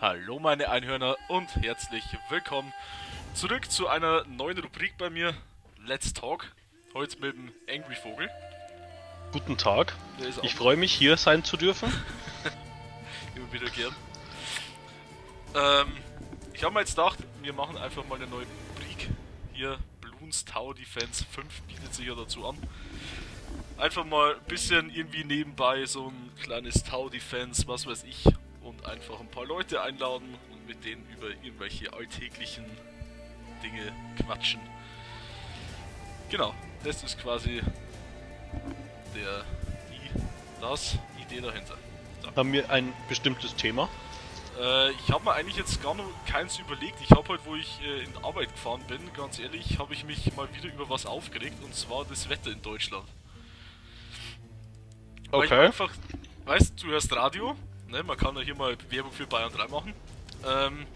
Hallo meine Einhörner und herzlich willkommen zurück zu einer neuen Rubrik bei mir, Let's Talk. Heute mit dem Angry Vogel. Guten Tag. Ich freue mich, hier sein zu dürfen. immer wieder gern. Ähm, ich habe mir jetzt gedacht, wir machen einfach mal eine neue Rubrik. Hier, Bloons Tower Defense 5 bietet sich ja dazu an. Einfach mal ein bisschen irgendwie nebenbei so ein kleines Tower Defense, was weiß ich, und einfach ein paar Leute einladen und mit denen über irgendwelche alltäglichen Dinge quatschen. Genau, das ist quasi der, die, das Idee dahinter. Haben wir ein bestimmtes Thema? Äh, ich habe mir eigentlich jetzt gar noch keins überlegt. Ich habe halt, wo ich äh, in Arbeit gefahren bin, ganz ehrlich, habe ich mich mal wieder über was aufgeregt und zwar das Wetter in Deutschland. Weil ich Okay. einfach, weißt du, du hörst Radio, ne? Man kann ja hier mal Werbung für Bayern 3 machen. Ähm,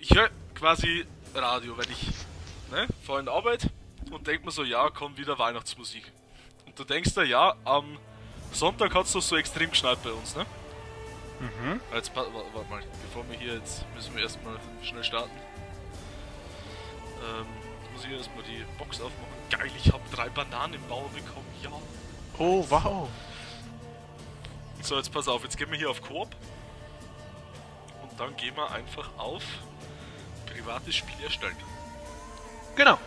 ich höre quasi Radio, wenn ich ne, fahre in die Arbeit und denk mir so, ja, kommt wieder Weihnachtsmusik. Und du denkst da, ja, am Sonntag hat es doch so extrem geschneit bei uns, ne? Mhm. Jetzt, pa- wa- warte mal, bevor wir hier jetzt, müssen wir erstmal schnell starten. Ähm, jetzt muss ich erstmal die Box aufmachen. Geil, ich habe drei Bananen im Bauer bekommen, ja. Oh, wow. So, jetzt pass auf, jetzt gehen wir hier auf Koop. Und dann gehen wir einfach auf privates Spiel erstellen. Genau.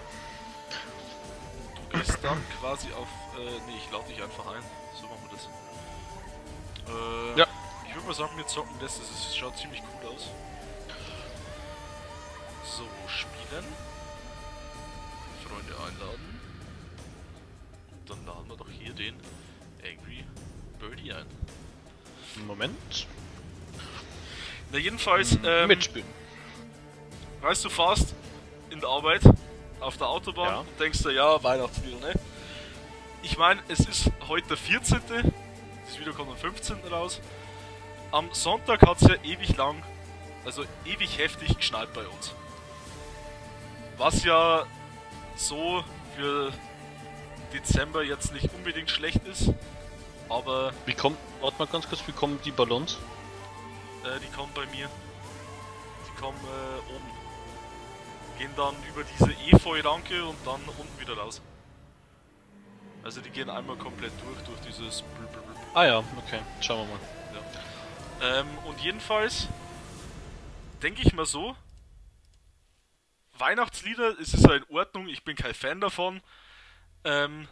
Du gehst dann quasi auf, äh, nee, ich lade dich einfach ein. So machen wir das. Äh, Ja. Ich würde mal sagen, wir zocken das, das schaut ziemlich cool aus. So, spielen. Freunde einladen. Und dann laden wir doch hier den Angry Birdie ein. Moment. Na jedenfalls, ähm, Mitspielen. weißt du, fährst in der Arbeit auf der Autobahn Ja. und denkst dir, ja, Weihnachtslieder, ne? Ich meine, es ist heute der 14. Das Video kommt am 15. raus. Am Sonntag hat es ja ewig lang, also ewig heftig geschneit bei uns. Was ja so für Dezember jetzt nicht unbedingt schlecht ist, aber Wie kommt, warte mal ganz kurz, wie kommen die Ballons? Äh, die kommen bei mir. Die kommen äh, oben. Gehen dann über diese Efeu-Ranke und dann unten wieder raus. Also die gehen einmal komplett durch, durch dieses blub. Ah ja, okay, schauen wir mal. Ähm, und jedenfalls denke ich mal so, Weihnachtslieder, es ist ja in Ordnung, ich bin kein Fan davon. Ähm,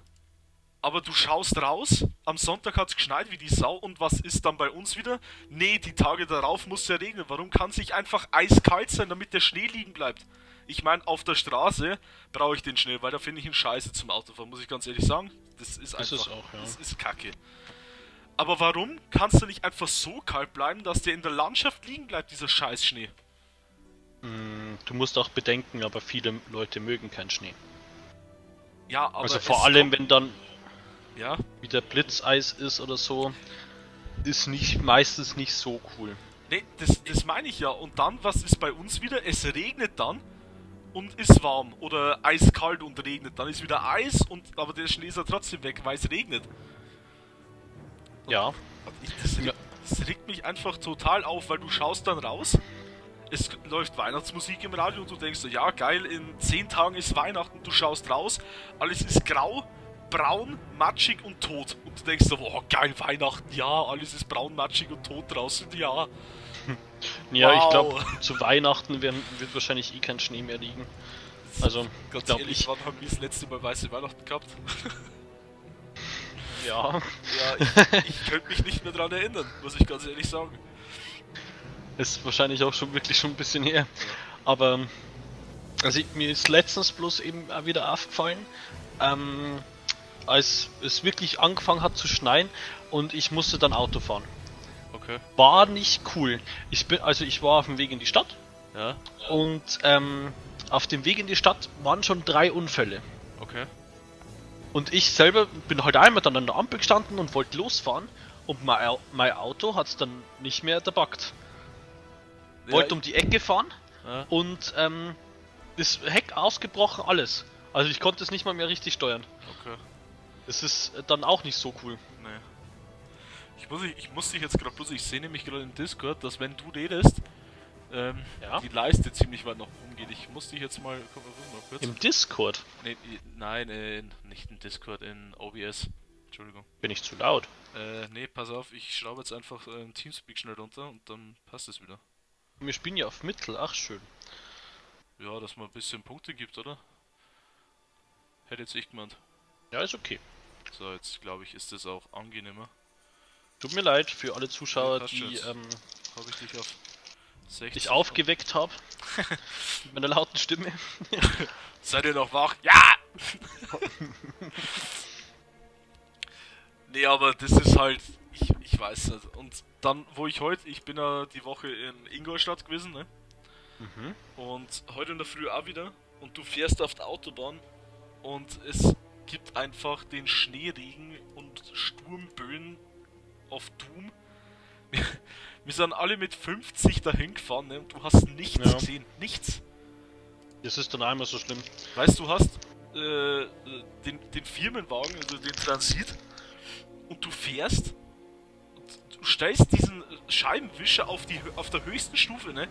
aber du schaust raus, am Sonntag hat es geschneit wie die Sau und was ist dann bei uns wieder? Nee, die Tage darauf muss ja regnen. Warum kann es nicht einfach eiskalt sein, damit der Schnee liegen bleibt? Ich meine, auf der Straße brauche ich den Schnee, weil da finde ich ihn scheiße zum Autofahren, muss ich ganz ehrlich sagen. Das ist Das einfach, ist auch, ja. das ist kacke. Aber warum kannst du nicht einfach so kalt bleiben, dass der in der Landschaft liegen bleibt, dieser scheiß Schnee? Hm, Du musst auch bedenken, aber viele Leute mögen keinen Schnee. Ja, aber also vor allem, wenn dann Ja, wieder Blitzeis ist oder so, ist nicht meistens nicht so cool. nee, das, das meine ich ja. Und dann, was ist bei uns wieder? Es regnet dann und ist warm. Oder eiskalt und regnet. Dann ist wieder Eis und aber der Schnee ist ja trotzdem weg, weil es regnet. Ja, Ich, das, Ja. regt, das regt mich einfach total auf, weil du schaust dann raus, es läuft Weihnachtsmusik im Radio und du denkst so, ja geil, in 10 Tagen ist Weihnachten, du schaust raus, alles ist grau, braun, matschig und tot. Und du denkst so, boah geil, Weihnachten, ja, alles ist braun, matschig und tot draußen, ja. ja, ich Wow. glaube, zu Weihnachten werden, wird wahrscheinlich eh kein Schnee mehr liegen. Also, Ganz glaub ehrlich, ich- wann haben wir das letzte Mal weiße Weihnachten gehabt? ja. ja, ich, ich könnte mich nicht mehr dran erinnern, muss ich ganz ehrlich sagen. Ist wahrscheinlich auch schon wirklich schon ein bisschen her. Aber also ich, mir ist letztens bloß eben wieder aufgefallen, ähm, als es wirklich angefangen hat zu schneien und ich musste dann Auto fahren. Okay. War nicht cool. Ich bin, also ich war auf dem Weg in die Stadt Ja, und ähm, auf dem Weg in die Stadt waren schon drei Unfälle. okay. Und ich selber bin halt einmal dann an der Ampel gestanden und wollte losfahren und mein, mein Auto hat es dann nicht mehr dabackt. Wollte um die Ecke fahren Ja. und ähm, ist Heck ausgebrochen, alles. Also ich konnte es nicht mal mehr richtig steuern. Okay. Das ist dann auch nicht so cool. Nee. Ich muss, ich muss dich jetzt gerade bloß, ich sehe nämlich gerade im Discord, dass wenn du redest, ähm, Ja? die Leiste ziemlich weit nach oben geht. Ich muss dich jetzt mal, komm, mal kurz. Im Discord nee, nein, äh, nicht in Discord, in OBS. Entschuldigung. bin ich zu laut. Äh, nee, pass auf, ich schraube jetzt einfach äh, Teamspeak schnell runter und dann passt es wieder. Wir spielen ja auf Mittel, ach schön. Ja, dass man ein bisschen Punkte gibt, oder? Hätte jetzt ich gemeint. Ja, ist okay. So, jetzt glaube ich, ist das auch angenehmer. Tut mir leid für alle Zuschauer, passt die ähm, Habe ich dich auf 60. ich aufgeweckt habe. Mit meiner lauten Stimme. Seid ihr noch wach? Ja! nee, aber das ist halt. Ich, ich weiß nicht. Und dann, wo ich heute. Ich bin ja die Woche in Ingolstadt gewesen, ne? Mhm. Und heute in der Früh auch wieder. Und du fährst auf der Autobahn. Und es gibt einfach den Schneeregen und Sturmböen auf Doom. Wir, wir sind alle mit 50 dahin gefahren, ne? Und du hast nichts Ja. gesehen. Nichts. Das ist dann einmal so schlimm. Weißt du, hast äh, den, den Firmenwagen, also den Transit, und du fährst und du stellst diesen Scheibenwischer auf, die, auf der höchsten Stufe, ne?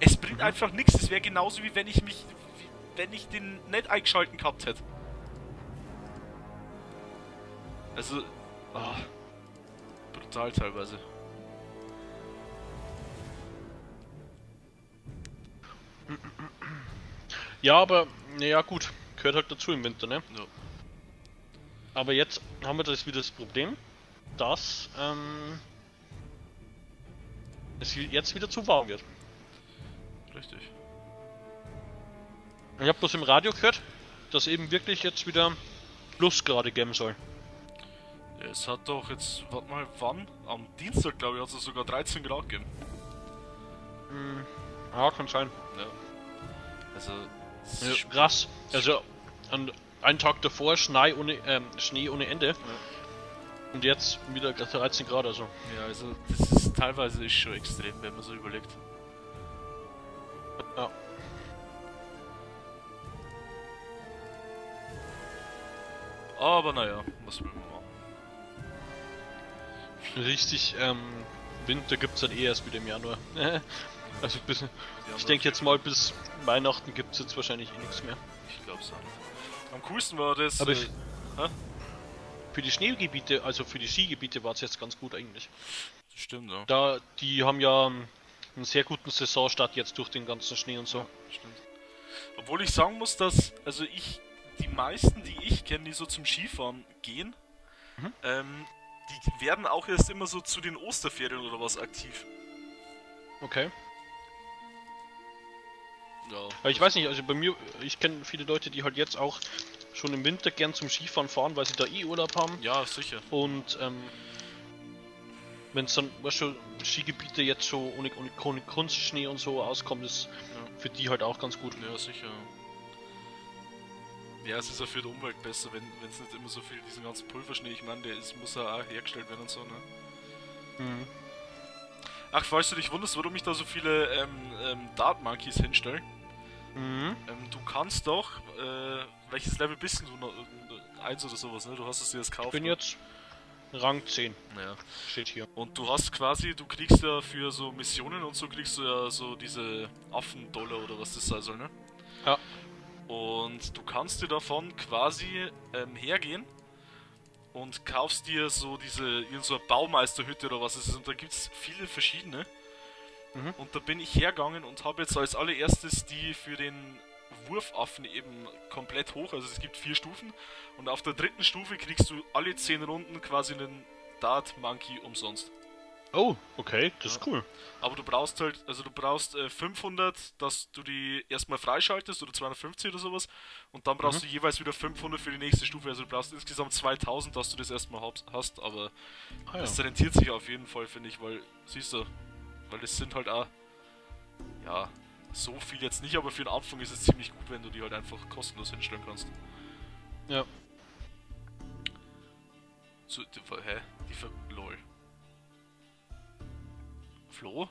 Es bringt Mhm. einfach nichts. Es wäre genauso wie wenn ich mich, wie, wenn ich den nicht eingeschalten gehabt hätte. Also, ah, brutal teilweise. Ja, aber, naja, gut. Gehört halt dazu im Winter, ne? Ja. Aber jetzt haben wir das wieder das Problem, dass ähm, es jetzt wieder zu warm wird. Richtig. Ich habe bloß im Radio gehört, dass eben wirklich jetzt wieder Plusgrade geben soll. Es hat doch jetzt, warte mal, wann? Am Dienstag, glaube ich, hat es sogar 13 Grad gegeben. Hm, ja, kann sein. Ja. Also, es Ja, ist krass. Also an einen Tag davor Schnee ohne, ähm, Schnee ohne Ende. Und jetzt wieder 13 Grad, also. Ja, also das ist teilweise ist schon extrem, wenn man so überlegt. Ja. Aber naja, was will man? Richtig, ähm, Winter gibt's dann eh erst wieder im Januar. also bis, ich denke jetzt mal bis Weihnachten gibt's jetzt wahrscheinlich eh nichts mehr. Ich glaube es auch nicht. Am coolsten war das. Aber äh? Für die Schneegebiete, also für die Skigebiete war's jetzt ganz gut eigentlich. Stimmt, ja. Da, die haben ja ähm, einen sehr guten Saisonstart jetzt durch den ganzen Schnee und so. Stimmt. Obwohl ich sagen muss, dass, also ich, die meisten, die ich kenne, die so zum Skifahren gehen, Mhm. ähm, die werden auch erst immer so zu den Osterferien oder was aktiv. Okay. Ja. Ich weiß nicht, also bei mir, ich kenne viele Leute, die halt jetzt auch schon im Winter gern zum Skifahren fahren, weil sie da eh Urlaub haben. Ja, sicher. Und ähm, wenn es dann, weißt du, Skigebiete jetzt so ohne, ohne, ohne Kunstschnee und so auskommt, ist Ja. für die halt auch ganz gut. Ja, sicher. Ja, es ist ja für die Umwelt besser, wenn es nicht immer so viel diesen ganzen Pulverschnee, ich meine, der ist, muss ja auch hergestellt werden und so, ne? Mhm. Ach, falls du dich wunderst, warum ich da so viele ähm, ähm, Dart Monkeys hinstelle, Mhm. ähm, du kannst doch, äh, welches Level bist du noch? Äh, Eins oder sowas, ne? Du hast es dir das gekauft. Ich bin ne? jetzt Rang 10, Ja. steht hier. Und du hast quasi, du kriegst ja für so Missionen und so kriegst du ja so diese Affendollar oder was das sein soll, ne? Ja. Und du kannst dir davon quasi ähm, hergehen und kaufst dir so diese, so eine Baumeisterhütte oder was es ist. Und da gibt's viele verschiedene. Mhm. Und da bin ich hergegangen und habe jetzt als allererstes die für den Wurfaffen eben komplett hoch. Also es gibt vier Stufen. Und auf der dritten Stufe kriegst du alle zehn Runden quasi einen Dart Monkey umsonst. Oh, okay, das ist Ja. cool. Aber du brauchst halt, also du brauchst äh, 500, dass du die erstmal freischaltest oder 250 oder sowas. Und dann brauchst Mhm. du jeweils wieder 500 für die nächste Stufe. Also du brauchst insgesamt 2000, dass du das erstmal hast. Aber Ah, ja. das rentiert sich auf jeden Fall, finde ich, weil, siehst du, weil das sind halt auch, ja, so viel jetzt nicht, aber für den Anfang ist es ziemlich gut, wenn du die halt einfach kostenlos hinstellen kannst. Ja. So, die, hä? Die lol. Flo?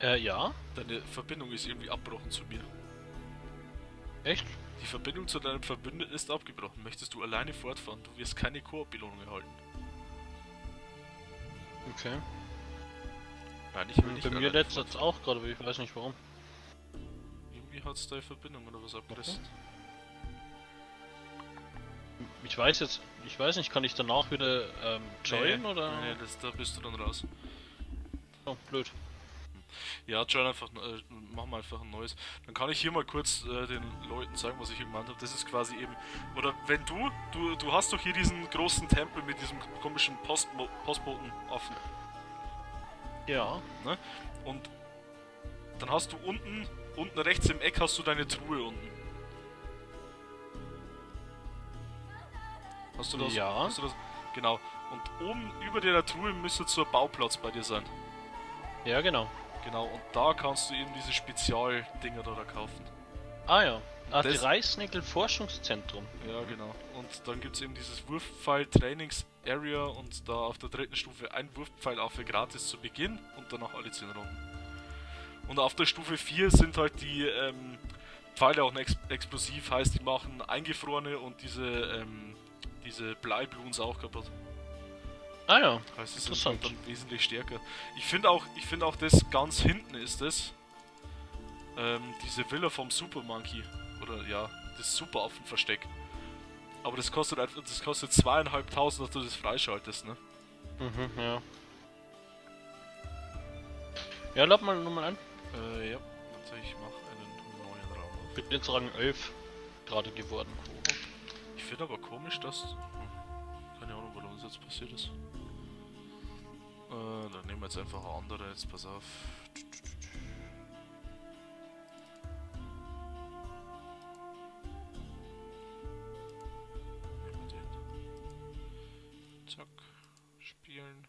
Äh, ja? Deine Verbindung ist irgendwie abgebrochen zu mir. Echt? Die Verbindung zu deinem Verbündeten ist abgebrochen. Möchtest du alleine fortfahren? Du wirst keine Koop-Belohnung erhalten. Okay. Nein, ich will nicht Bei mir alleine letzt fahren. jetzt auch gerade, aber ich weiß nicht warum. Irgendwie hat's da eine Verbindung oder was abgerissen. Ich weiß jetzt, ich weiß nicht, kann ich danach wieder ähm, joinen nee, oder? Nee, das, da bist du dann raus. Oh, blöd. Ja, join einfach, äh, machen wir einfach ein neues. Dann kann ich hier mal kurz äh, den Leuten sagen, was ich eben gemeint habe. Das ist quasi eben, oder wenn du, du, du hast doch hier diesen großen Tempel mit diesem komischen Postmo Postboten offen. Ja. Ne? Und dann hast du unten, unten rechts im Eck hast du deine Truhe unten. Hast du das? Ja. Hast du das? Genau. Und oben über der Truhe müsste so ein Bauplatz bei dir sein. Ja, genau. Genau, und da kannst du eben diese Spezialdinger da, da kaufen. Ah ja. Ah, die Das- Reißnägel Forschungszentrum. Ja, genau. Und dann gibt es eben dieses Wurfpfeil-Trainings-Area und da auf der dritten Stufe ein Wurfpfeil auch für gratis zu Beginn und danach alle 10 Runden. Und auf der Stufe 4 sind halt die ähm, Pfeile auch ex explosiv, heißt die machen eingefrorene und diese, ähm, diese Bleibloons auch kaputt. Ah ja. Sind Interessant. halt dann wesentlich stärker. Ich finde auch, ich finde auch das ganz hinten ist es. Ähm, diese Villa vom Super Monkey. Oder ja, das Superaffenversteck. Aber das kostet einfach, das kostet zweieinhalbtausend, dass du das freischaltest, ne? Mhm, ja. Ja, lad mal nochmal an. Äh, ja. Warte, ich mach einen neuen Raum auf. Bin jetzt Rang 11 gerade geworden. Ich finde aber komisch, dass. Hm, keine Ahnung, warum das jetzt passiert ist. Äh, dann nehmen wir jetzt einfach eine andere, jetzt pass auf. Nehmen wir den. Zack. Spielen.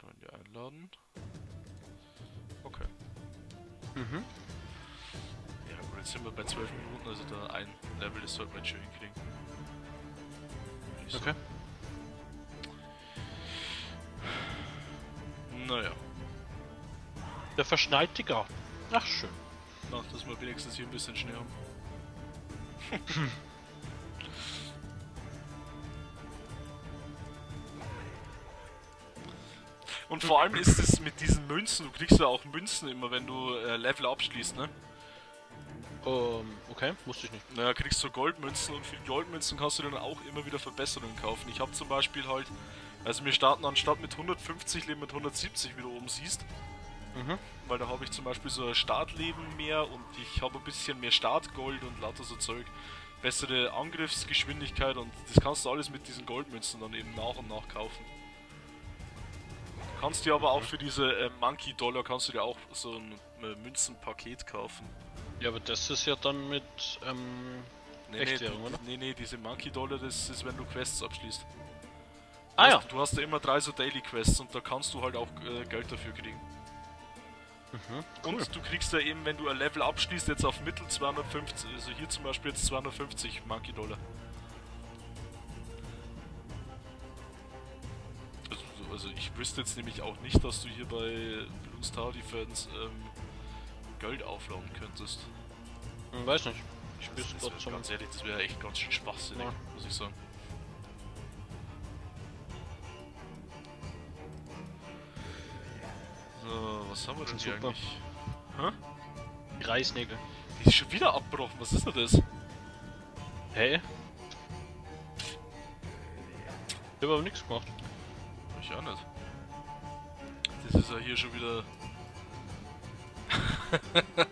Freunde einladen. Okay. Mhm. Ja gut, jetzt sind wir bei 12 Minuten, also da ein Level, das sollten wir jetzt schon hinkriegen. Okay. sagen. Naja, Der verschneite Garten. Ach schön. nach dass wir wenigstens hier ein bisschen Schnee haben. Und vor allem ist es mit diesen Münzen, du kriegst ja auch Münzen immer, wenn du äh, Level abschließt, ne? Ähm, okay, wusste ich nicht. Naja, kriegst du Goldmünzen und für die Goldmünzen kannst du dann auch immer wieder Verbesserungen kaufen. Ich habe zum Beispiel halt, also wir starten anstatt mit 150 Leben mit 170, wie du oben siehst. Mhm. Weil da habe ich zum Beispiel so ein Startleben mehr und ich habe ein bisschen mehr Startgold und lauter so Zeug. Bessere Angriffsgeschwindigkeit und das kannst du alles mit diesen Goldmünzen dann eben nach und nach kaufen. Du kannst dir aber auch für diese äh, Monkey Dollar kannst du dir auch so ein äh, Münzenpaket kaufen. Ja, aber das ist ja dann mit, ähm, Nee, Echtwährung, nee, oder? nee, nee, diese Monkey Dollar, das ist, wenn du Quests abschließt. Du Ah ja. hast, Du hast ja immer drei so Daily Quests und da kannst du halt auch äh, Geld dafür kriegen. Mhm. Und du kriegst ja eben, wenn du ein Level abschließt, jetzt auf Mittel 250, also hier zum Beispiel jetzt 250 Monkey Dollar. Also, so- also ich wüsste jetzt nämlich auch nicht, dass du hier bei Blue Star Defense ähm, Geld aufladen könntest. Hm, weiß nicht. Ich Das, spiel's das grad wär, ganz ehrlich, das wäre echt ganz schön schwachsinnig, Ja. muss ich sagen. Was haben wir denn hier super. eigentlich? Hä? Die Reißnägel. Die ist schon wieder abgebrochen, was ist denn das? Hey? Ich hab aber nichts gemacht. Ich auch nicht. Das ist ja hier schon wieder.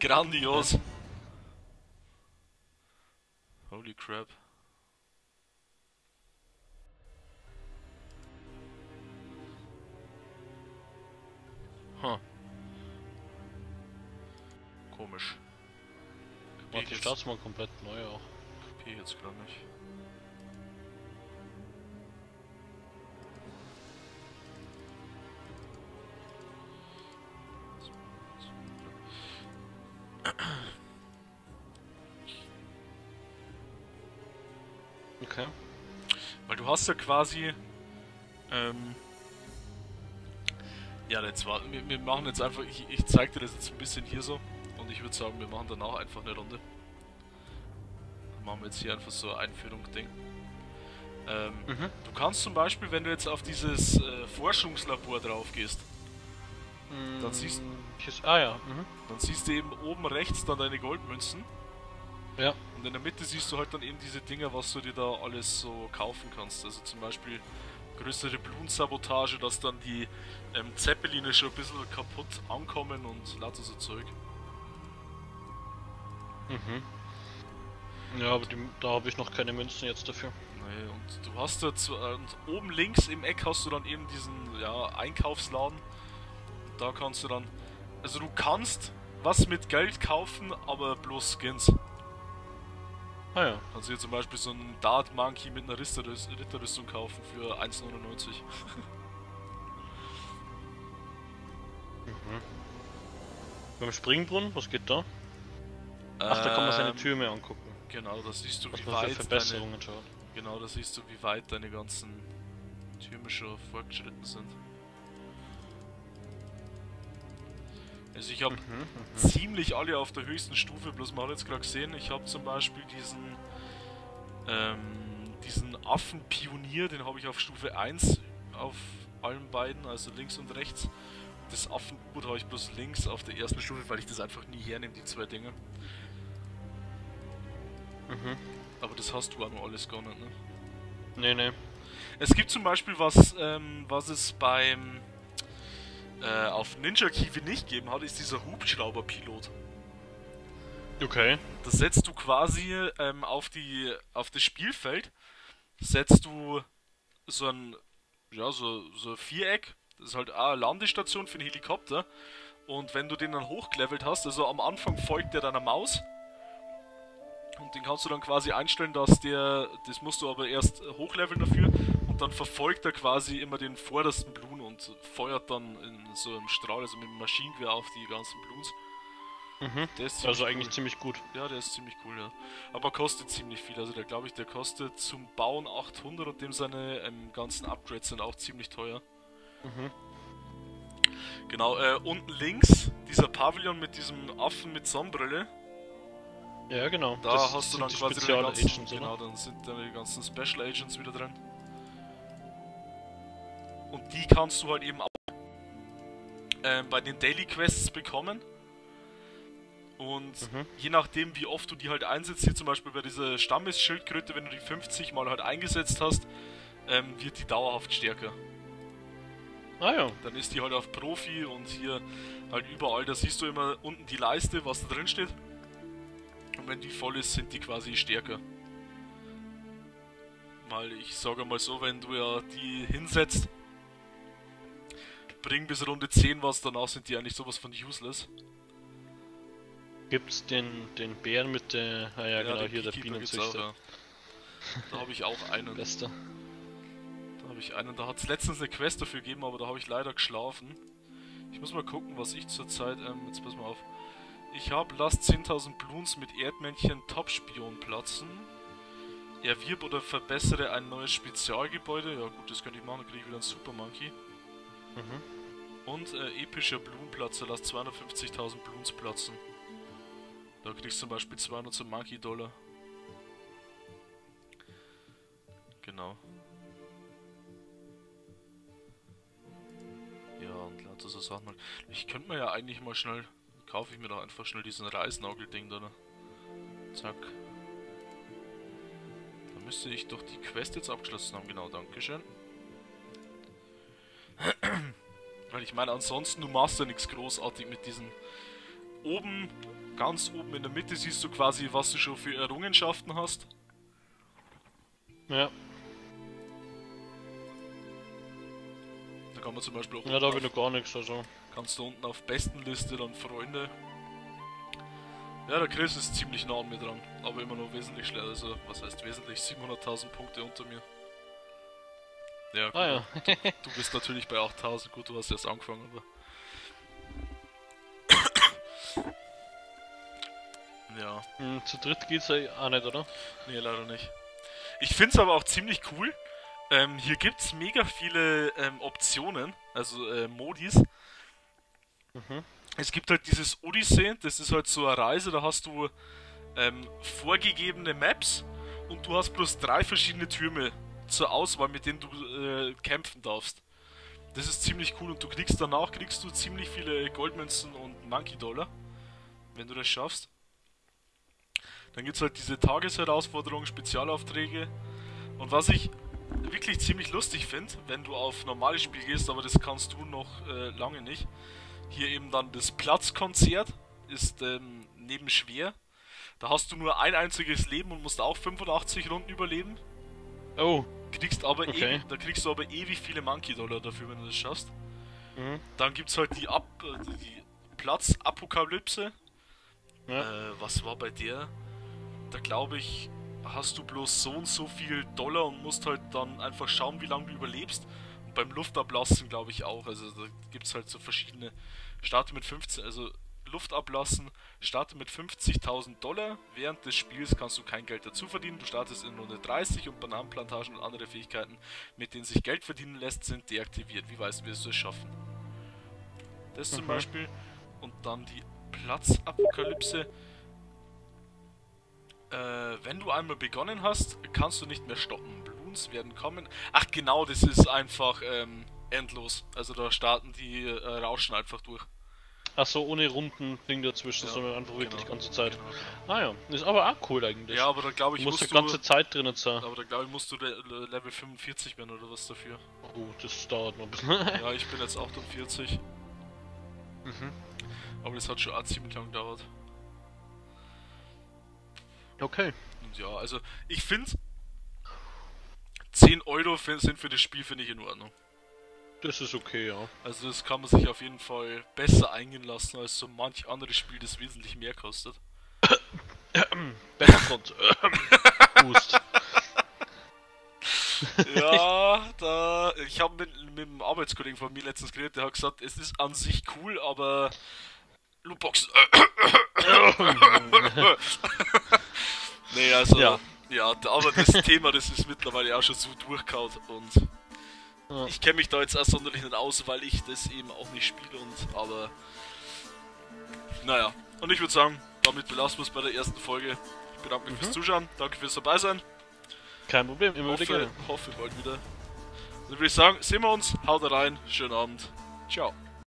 Grandios! Komplett neu auch. ich jetzt gerade nicht. Okay. Weil du hast ja quasi. Ähm, ja, jetzt warten. Wir, wir machen jetzt einfach. Ich, ich zeig dir das jetzt ein bisschen hier so. Und ich würde sagen, wir machen danach einfach eine Runde. Machen wir jetzt hier einfach so ein Einführung-Ding. Ähm, mhm. Du kannst zum Beispiel, wenn du jetzt auf dieses äh, Forschungslabor drauf gehst, mhm. dann siehst ah, ja. Mhm. dann siehst du eben oben rechts dann deine Goldmünzen. Ja. Und in der Mitte siehst du halt dann eben diese Dinger, was du dir da alles so kaufen kannst. Also zum Beispiel größere Blumensabotage, dass dann die ähm, Zeppeline schon ein bisschen kaputt ankommen und lauter so Zeug. Mhm. Ja, aber die, da habe ich noch keine Münzen jetzt dafür. Nee, und du hast zu, äh, oben links im Eck hast du dann eben diesen ja, Einkaufsladen. Und da kannst du dann. Also du kannst was mit Geld kaufen, aber bloß Skins. Ah ja. Kannst du hier zum Beispiel so einen Dart Monkey mit einer Ritterrüstung kaufen für 1,99. mhm. Beim Springbrunnen, was geht da? Ach, da kann man seine ähm, Türme angucken. Genau, da siehst du, was wie weit Verbesserungen deine, schaut. Genau, da siehst du, wie weit deine ganzen Türme schon fortgeschritten sind. Also ich habe mhm, mhm, ziemlich alle auf der höchsten Stufe, bloß mal jetzt gerade gesehen, ich habe zum Beispiel diesen ähm, diesen Affenpionier, den habe ich auf Stufe 1 auf allen beiden, also links und rechts. Das Affenboot habe ich bloß links auf der ersten Stufe, weil ich das einfach nie hernehme, die zwei Dinge. Mhm. Aber das hast du auch noch alles gar nicht, ne? Nee, nee. Es gibt zum Beispiel was, ähm, was es beim äh, auf Ninja Kiwi nicht geben hat, ist dieser Hubschrauberpilot. Okay. Das setzt du quasi ähm, auf die auf das Spielfeld, setzt du so ein ja so so ein Viereck, das ist halt eine Landestation für den Helikopter. Und wenn du den dann hochgelevelt hast, also am Anfang folgt der deiner Maus und den kannst du dann quasi einstellen, dass der, das musst du aber erst hochleveln dafür und dann verfolgt er quasi immer den vordersten Blun und feuert dann in so einem Strahl, also mit dem Maschinengewehr auf die ganzen Bluns. Mhm. also eigentlich cool. ziemlich gut. Ja, der ist ziemlich cool, ja. Aber kostet ziemlich viel. Also der glaube ich, der kostet zum Bauen 800 und dem seine ähm, ganzen Upgrades sind auch ziemlich teuer. Mhm. Genau, äh, unten links dieser Pavillon mit diesem Affen mit Sonnenbrille. Ja, genau. Da das hast du dann quasi die ganzen, Agents, genau, dann sind dann die ganzen Special Agents wieder drin. Und die kannst du halt eben auch äh, bei den Daily Quests bekommen. Und mhm. je nachdem, wie oft du die halt einsetzt, hier zum Beispiel bei dieser Stammesschildkröte, wenn du die 50 mal halt eingesetzt hast, ähm, wird die dauerhaft stärker. Ah ja. Dann ist die halt auf Profi und hier halt überall, da siehst du immer unten die Leiste, was da drin steht. Wenn die voll ist, sind die quasi stärker. Weil ich sage mal so, wenn du ja die hinsetzt, bring bis Runde 10 was, danach sind die eigentlich sowas von useless. Gibt's den, den Bären mit der. Ah ja, ja genau, hier der Bienenzüchter. Ja. Da habe ich auch einen. Bester. Da habe ich einen. Da hat es letztens eine Quest dafür gegeben, aber da habe ich leider geschlafen. Ich muss mal gucken, was ich zurzeit. Ähm, jetzt pass mal auf. Ich habe Last 10.000 Bloons mit Erdmännchen Top-Spion platzen. Erwirb oder verbessere ein neues Spezialgebäude. Ja gut, das könnte ich machen, dann kriege ich wieder einen Super Monkey. Mhm. Und äh, epischer Blumenplatzer, lass 250.000 Bloons platzen. Da kriegst du zum Beispiel 200 zum Monkey Dollar. Genau. Ja, und lauter so Sachen. Ich könnte mir ja eigentlich mal schnell kaufe ich mir doch einfach schnell diesen Reisnagel-Ding da. Zack. Da müsste ich doch die Quest jetzt abgeschlossen haben. Genau, dankeschön. Weil ich meine, ansonsten, du machst ja nichts großartig mit diesen... Oben, ganz oben in der Mitte siehst du quasi, was du schon für Errungenschaften hast. Ja. Da kann man zum Beispiel auch... Ja, da habe ich noch gar nichts, also... Kannst du unten auf Bestenliste dann Freunde. Ja, der Chris ist ziemlich nah an mir dran, aber immer noch wesentlich schneller. Also, was heißt wesentlich? 700.000 Punkte unter mir. Ja, gut, ah, ja. du, du, bist natürlich bei 8.000. Gut, du hast erst angefangen, aber. ja. Hm, zu dritt geht's ja auch nicht, oder? Nee, leider nicht. Ich find's aber auch ziemlich cool. Ähm, hier gibt's mega viele ähm, Optionen, also äh, Modis. Mhm. Es gibt halt dieses Odyssey, das ist halt so eine Reise, da hast du ähm, vorgegebene Maps und du hast bloß drei verschiedene Türme zur Auswahl, mit denen du äh, kämpfen darfst. Das ist ziemlich cool und du kriegst danach kriegst du ziemlich viele Goldmünzen und Monkey Dollar, wenn du das schaffst. Dann gibt es halt diese Tagesherausforderungen, Spezialaufträge. Und was ich wirklich ziemlich lustig finde, wenn du auf normales Spiel gehst, aber das kannst du noch äh, lange nicht. Hier eben dann das Platzkonzert ist ähm, neben schwer. Da hast du nur ein einziges Leben und musst auch 85 Runden überleben. Oh. Kriegst aber Okay. ewig, da kriegst du aber ewig viele Monkey Dollar dafür, wenn du das schaffst. Mhm. Dann gibt's halt die, Ab äh, die Platz-Apokalypse. Ja. Äh, was war bei der? Da glaube ich, hast du bloß so und so viel Dollar und musst halt dann einfach schauen, wie lange du überlebst. Und beim Luftablassen glaube ich auch. Also da gibt's halt so verschiedene. Starte mit 15, also Luftablassen, starte mit 50.000 Dollar. Während des Spiels kannst du kein Geld dazu verdienen. Du startest in Runde 30 und Bananenplantagen und andere Fähigkeiten, mit denen sich Geld verdienen lässt, sind deaktiviert. Wie weißt du, wirst du es schaffen? Das zum Mhm. Beispiel. Und dann die Platzapokalypse. Äh, wenn du einmal begonnen hast, kannst du nicht mehr stoppen. Bloons werden kommen. Ach genau, das ist einfach ähm, endlos. Also da starten die äh, Rauschen einfach durch. Ach so, ohne Runden-Ding dazwischen, Ja, sondern einfach wirklich genau. die ganze Zeit. Genau, genau. Ah ja, ist aber auch cool eigentlich. Ja, aber da glaube du ich, musst musst die du, ganze Zeit drinnen sein. aber da glaube ich, musst du Le Le- Level 45 werden oder was dafür. Oh, das dauert noch ein bisschen. Ja, ich bin jetzt 48, mhm. aber das hat schon auch ziemlich lang gedauert. Okay. Und ja, also ich finde 10 Euro für- sind für das Spiel finde ich in Ordnung. Das ist okay, ja. Also das kann man sich auf jeden Fall besser eingehen lassen als so manch anderes Spiel, das wesentlich mehr kostet. Background. Hust. Ja, da ich habe mit, mit einem Arbeitskollegen von mir letztens geredet, der hat gesagt, es ist an sich cool, aber Lootboxen. nee, also ja. Ja. aber das Thema, das ist mittlerweile auch schon so durchkaut und Ja. ich kenne mich da jetzt auch sonderlich nicht aus, weil ich das eben auch nicht spiele und aber naja. Und ich würde sagen, damit belassen wir es bei der ersten Folge. Ich bedanke mich fürs Zuschauen, danke fürs dabei sein. Kein Problem, immer wieder Hoffe, gerne. hoffe bald wieder. Dann würde ich sagen, sehen wir uns, haut rein, schönen Abend, ciao.